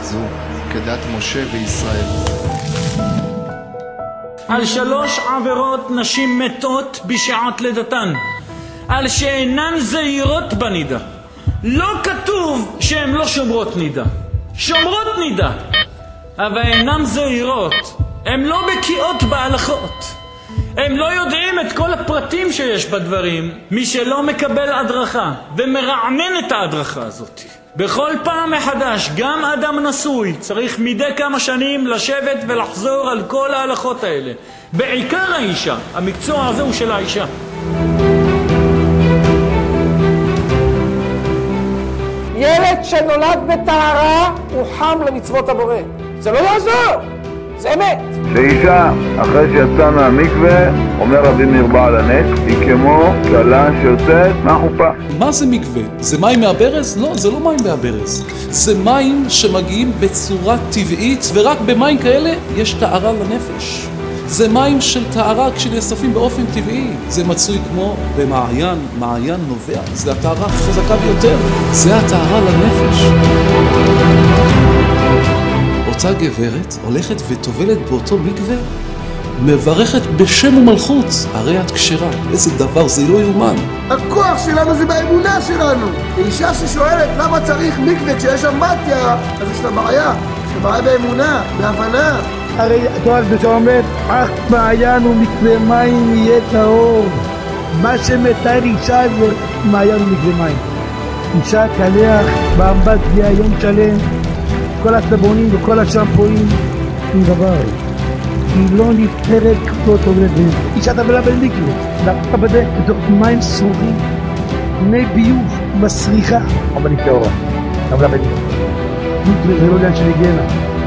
בטבעת זו כדת משה וישראל. על שלוש עבירות נשים מתות בשעת לידתן, על שאינן זהירות בנידה. לא כתוב שהן לא שומרות נידה, שומרות נידה, אבל אינן זהירות, הן לא בקיאות בהלכות. הם לא יודעים את כל הפרטים שיש בדברים. מי שלא מקבל הדרכה ומרענן את ההדרכה הזאת, בכל פעם מחדש, גם אדם נשוי צריך מדי כמה שנים לשבת ולחזור על כל ההלכות האלה. בעיקר האישה, המקצוע הזה הוא של האישה. ילד שנולד בטהרה הוא חם למצוות הבורא. זה לא יעזור, זה אמת. שאישה, אחרי שיצאה מהמקווה, אומר רבי מאיר בעל הנס, היא כמו כלה שיוצאת מהחופה. מה זה מקווה? זה מים מהברז? לא, זה לא מים מהברז. זה מים שמגיעים בצורה טבעית, ורק במים כאלה יש טהרה לנפש. זה מים של טהרה כשנאספים באופן טבעי. זה מצוי כמו במעיין, מעיין נובע. זה הטהרה החזקה ביותר. זה הטהרה לנפש. אותה גברת הולכת וטובלת באותו מקווה, מברכת בשם ומלכות, הרי את כשרה. איזה דבר, זה לא יאומן. הכוח שלנו זה באמונה שלנו. אישה ששואלת למה צריך מקווה כשיש שם מתיה, אז יש לה בעיה. יש לה בעיה באמונה, בהבנה. הרי התורה הקדושה אומרת, אך מעיין ומקווה מים יהיה טהור. מה שמתאר אישה זה מעיין ומקווה מים. אישה קלח באמבטיה יום שלם, כל הסבונים וכל השמפואים, שום דבר. היא לא נפטרת כמו טובלת בן. אישה טבלה במקווה, לקחה בדק בתוך מים סרורים, מי ביוב, מסריחה, אבל היא טהורה. טבלה במקווה. מקווה זה לא עניין של היגיינה.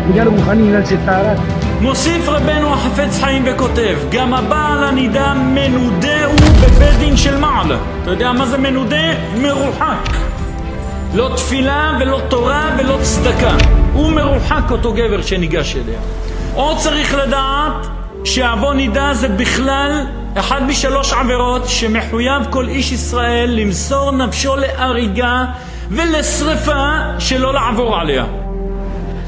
עניין רוחני, עניין של טהרה. מוסיף רבנו החפץ חיים וכותב, גם הבעל הנידה מנודה הוא בבית דין של מעלה. אתה יודע מה זה מנודה? מרוחק. לא תפילה ולא תורה ולא צדקה. הוא מרוחק אותו גבר שניגש אליה. עוד צריך לדעת שעוון נידה זה בכלל אחד משלוש עבירות שמחויב כל איש ישראל למסור נפשו להריגה ולשרפה שלא לעבור עליה.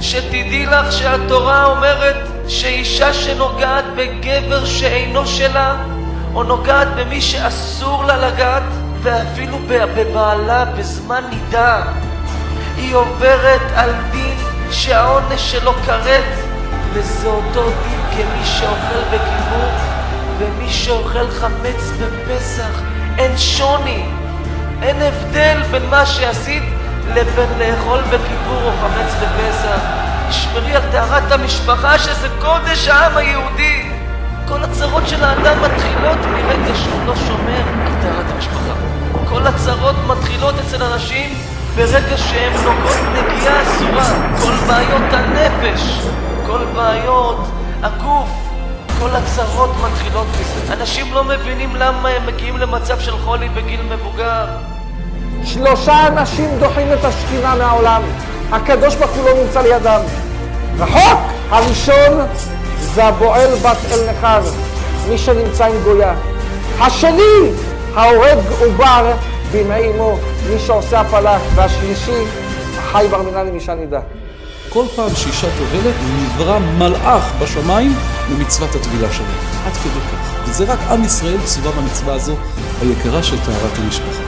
שתדעי לך שהתורה אומרת שאישה שנוגעת בגבר שאינו שלה, או נוגעת במי שאסור לה לגעת, ואפילו בבעלה בזמן נידה, היא עוברת על דין שהעונש שלו כרת, וזה אותו דין כמי שאוכל בכיפור, ומי שאוכל חמץ בפסח. אין שוני, אין הבדל בין מה שעשית לבין לאכול בכיפור או חמץ בפסח. תשמרי על טהרת המשפחה שזה קודש העם היהודי. כל הצרות של האדם מתחילות מרגע שהוא לא שומר על טהרת המשפחה. כל הצרות מתחילות אצל אנשים ברגע שהם נוגעות נגיעה אסורה. כל בעיות הנפש, כל בעיות הגוף, כל הצרות מתחילות מזה. אנשים לא מבינים למה הם מגיעים למצב של חולי בגיל מבוגר. שלושה אנשים דוחים את השכינה מהעולם. הקדוש ברוך הוא לא נמצא לידם. רחוק! הראשון זה הבועל בת אל נכר, מי שנמצא עם גויה. השני, ההורג עובר בימי אמו, מי שעושה הפלה. והשלישי, החי בר מינן עם אישה נידה. כל פעם שאישה טובלת, נברא מלאך בשמיים למצוות הטבילה שלה. עד כדי כך. וזה רק עם ישראל צווה במצווה הזו, היקרה של טהרת המשפחה.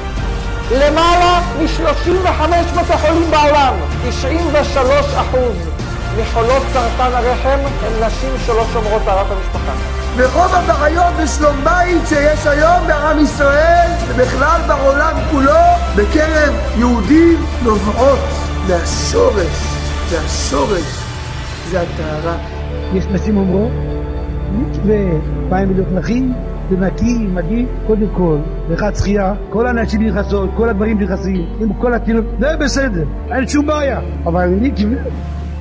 למעלה מ-35 בתי חולים בעולם, 93 אחוז מחולות סרטן הרחם הן נשים שלא שומרות טהרת המשפחה. ורוב הבעיות בשלום בית שיש היום בעם ישראל, ובכלל בעולם כולו, בקרב יהודים, נובעות מהשורש, והשורש זה הטהרה. יש נשים אומרות, מקווה, מים מלוכלכים, זה נקי, מגעיל, קודם כל, בריכת שחייה, כל הנשים נכנסות, כל הדברים נכנסים, עם כל התינוק, זה בסדר, אין שום בעיה, אבל מקווה,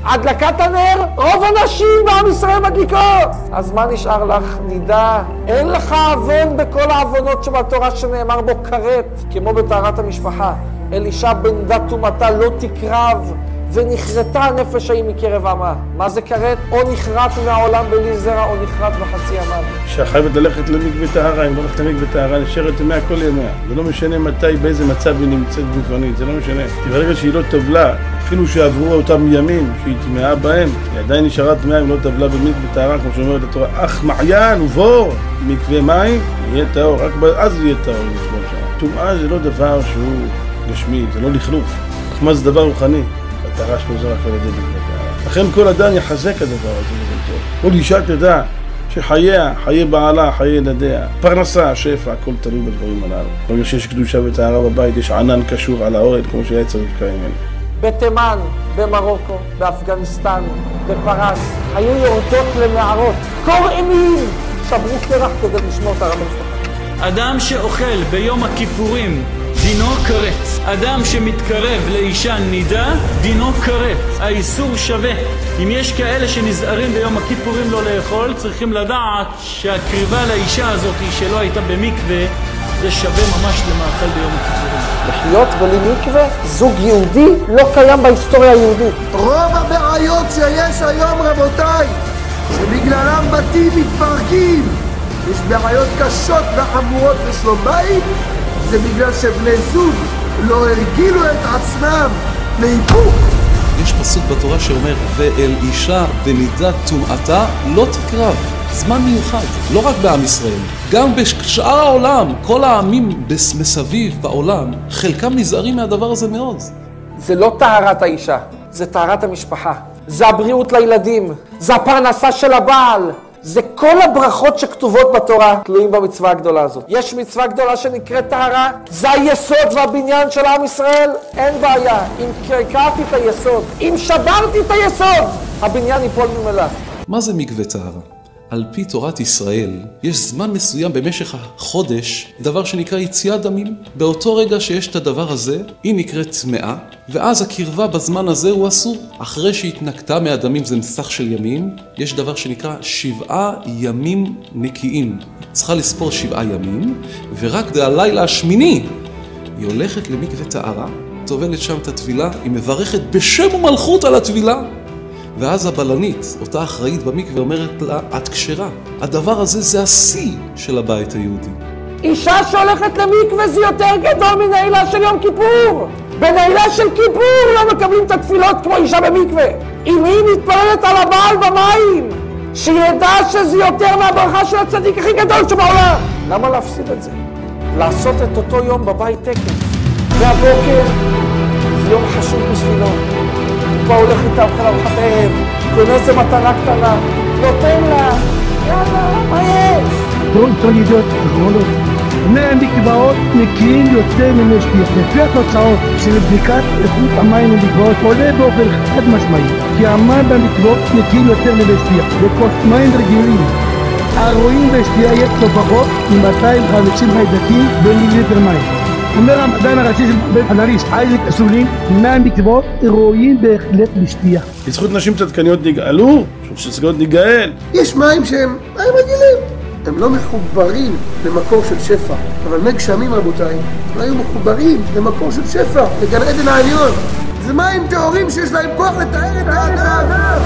הדלקת הנר, רוב הנשים בעם ישראל מדליקות. אז מה נשאר לך? נידה. אין לך עוון בכל העוונות שבתורה שנאמר בו כרת, כמו בטהרת המשפחה. אלישע בן דת טומאתה לא תקרב, ונכרתה הנפש ההיא מקרב עמה. מה זה כרת? או נכרת מהעולם בלי זרע, או נכרת בחצי עמם. אישה חייבת ללכת למקווה טהרה, אם לא הולכת למקווה טהרה, נשארת ימיה כל ימיה. זה לא משנה מתי, באיזה מצב היא נמצאת גופנית, זה לא משנה. כי ברגע שהיא לא טבלה, אפילו שעברו אותם ימים שהיא טמאה בהם, היא עדיין נשארה טמאה אם לא טבלה במקווה טהרה, כמו שאומרת התורה, אך מעיין ובור, מקווה מים, יהיה טהור, רק אז יהיה טהור לטבול שם. טומאה זה לא דבר שהוא גשמי, זה לא לכלוך. טומאה זה דבר רוחני, הטהרה שלו זה רק על ידי מקווה טהרה. לכן כל אדם יחזק הדבר הזה בביתו. כל אישה תדע שחייה, חיי בעלה, חיי ילדיה, פרנסה, שפע, הכל תלוי בדברים הללו. ברגע שיש קדושה וטהרה בבית, יש ענן קשור על האוהל, כמו שהיה צריך ממנו. בתימן, במרוקו, באפגניסטן, בפרס, היו יורדות למערות, קור אימים, שברו קרח כדי לשמור את הרב המשפחה. אדם שאוכל ביום הכיפורים דינו כרת. אדם שמתקרב לאישה נידה, דינו כרת. האיסור שווה. אם יש כאלה שנזהרים ביום הכיפורים לא לאכול, צריכים לדעת שהקריבה לאישה הזאת שלא הייתה במקווה, זה שווה ממש למאכל ביום הכיפורים. לחיות בלי מקווה, זוג יהודי לא קיים בהיסטוריה היהודית. רוב הבעיות שיש היום, רבותיי, שבגללם בתים מתפרקים, יש בעיות קשות וחמורות בשלום בית, זה בגלל שבני זוג לא הרגילו את עצמם לאיפוק. יש פסוק בתורה שאומר, ואל אישה בנידת טומאתה לא תקרב. זמן מיוחד, לא רק בעם ישראל, גם בשאר העולם, כל העמים מסביב בעולם, חלקם נזהרים מהדבר הזה מאוד. זה לא טהרת האישה, זה טהרת המשפחה. זה הבריאות לילדים, זה הפרנסה של הבעל, זה כל הברכות שכתובות בתורה תלויים במצווה הגדולה הזאת. יש מצווה גדולה שנקראת טהרה, זה היסוד והבניין של עם ישראל, אין בעיה. אם קרקעתי את היסוד, אם שברתי את היסוד, הבניין ייפול ממילא. מה זה מקווה טהרה? על פי תורת ישראל, יש זמן מסוים במשך החודש, דבר שנקרא יציאת דמים. באותו רגע שיש את הדבר הזה, היא נקראת טמאה, ואז הקרבה בזמן הזה הוא אסור. אחרי שהתנקתה מהדמים זה מסך של ימים, יש דבר שנקרא שבעה ימים נקיים. צריכה לספור שבעה ימים, ורק הלילה השמיני היא הולכת למקווה טהרה, טובלת שם את הטבילה, היא מברכת בשם ומלכות על הטבילה. ואז הבלנית, אותה אחראית במקווה, אומרת לה, את כשרה. הדבר הזה זה השיא של הבית היהודי. אישה שהולכת למקווה זה יותר גדול מנעילה של יום כיפור. בנעילה של כיפור לא מקבלים את התפילות כמו אישה במקווה. אם היא מתפללת על הבעל במים, שידע שזה יותר מהברכה של הצדיק הכי גדול שבעולם. למה להפסיד את זה? לעשות את אותו יום בבית טקס. והבוקר זה יום חשוב בשבילו. כבר הולך ארוחת ערב, קונה איזה מתנה קטנה, נותן לה, יאללה, מה יש? כל ידיעות אחרונות. מי המקוואות נקיים יותר ממי שתייה. לפי התוצאות של בדיקת איכות המים במקוואות עולה באופן חד משמעי כי המים במקוואות נקיים יותר ממי שתייה. בכוס מים רגילים הרואים בשתייה יש לפחות מ-250 חיידקים במיליליטר מים. אומר המדען הראשי של בית הנריס, אייזק אסולין, מהמקוואות ראויים בהחלט לשתייה. בזכות נשים צדקניות נגאלו, שצדקניות ניגאל. יש מים שהם מים רגילים. הם לא מחוברים למקור של שפע, אבל מי גשמים רבותיי, לא היו מחוברים למקור של שפע, לגן עדן העליון. זה מים טהורים שיש להם כוח לתאר את האדם.